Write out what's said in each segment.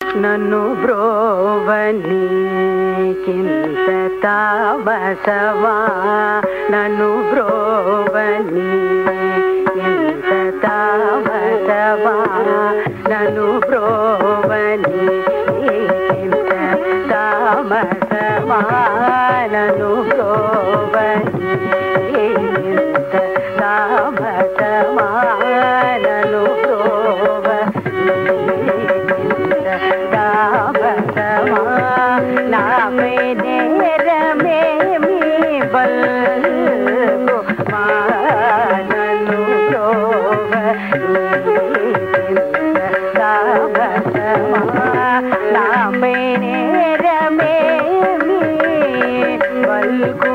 నన్ను బ్రోవని కింత తామసవా నన్ను బ్రోవని కింత తామ दामे रे रमे मी बल्कु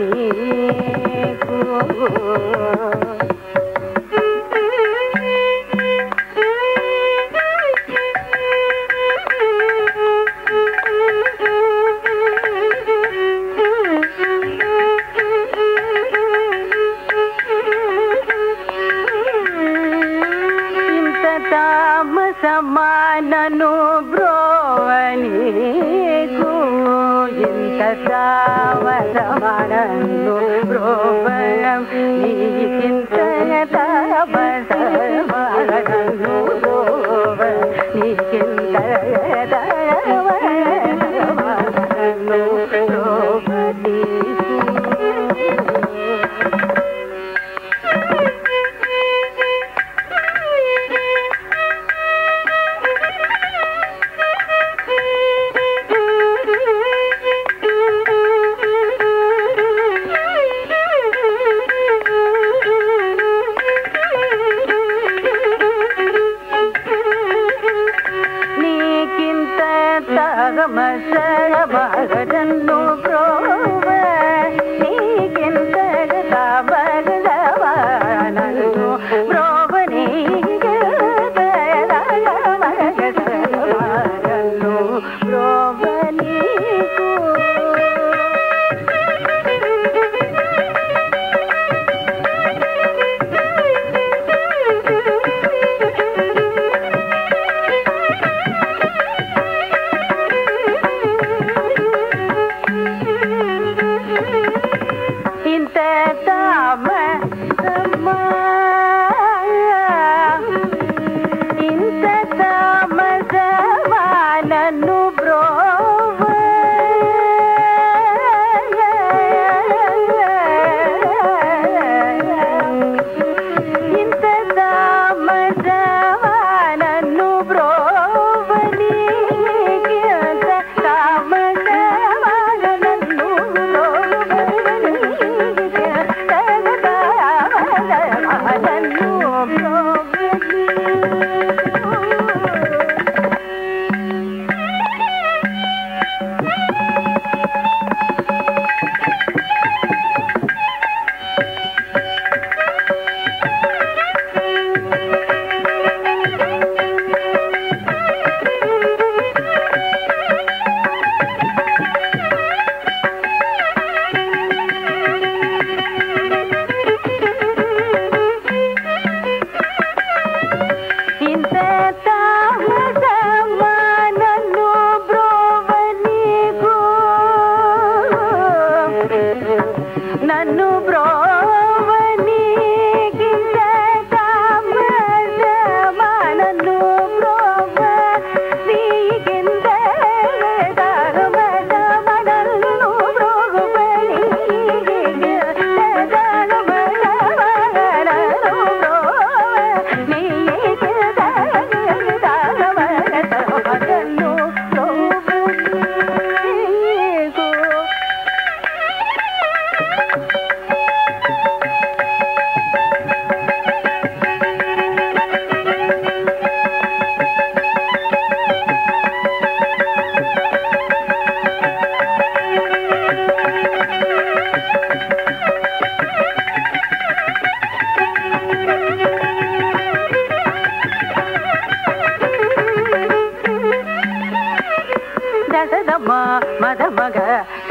நீ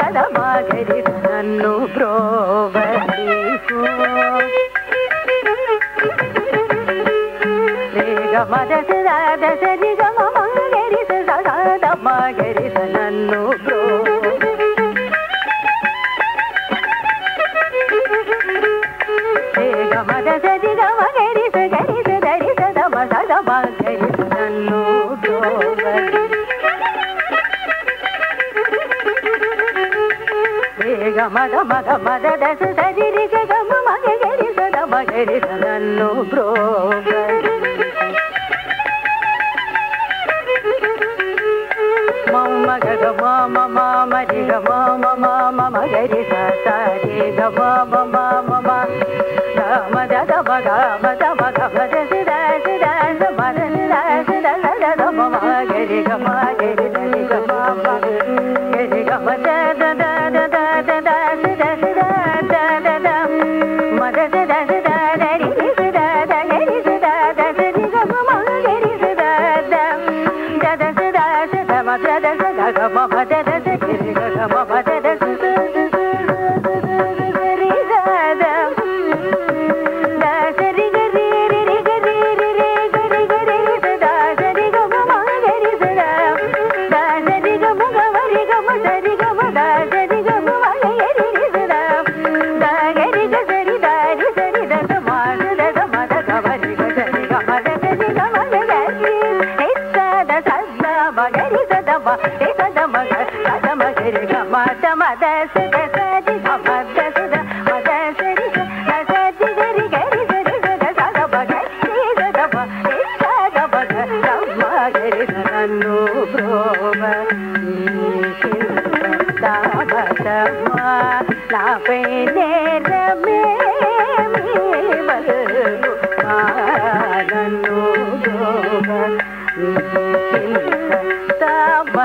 ಕಲಮಾಗರಿದನ್ನು ಬ್ರೋವರಿಸು ರೇಗಮದ ಸದಾದ ಸರಿಗಮ ಮಂಗರಿಸ ಸದಾದ ಮಗರಿಸನನ್ನು ಬ್ರೋ ರೇಗಮದ ಸರಿಗಮ ಗರಿಸ ಗರಿಸ ಧರಿಸ ದಮ ಸದಮ ಗರಿಸ మద మద మద దశ సరి గమ మగరి సద మగరి సదన్ను బ్రో మగ మామ మామరి గ మామ మామ మగరి సరి గ మామ మామ మగ నన్ను బ్రోబమా నాపై నేరమే నన్ను బ్రోబ తమ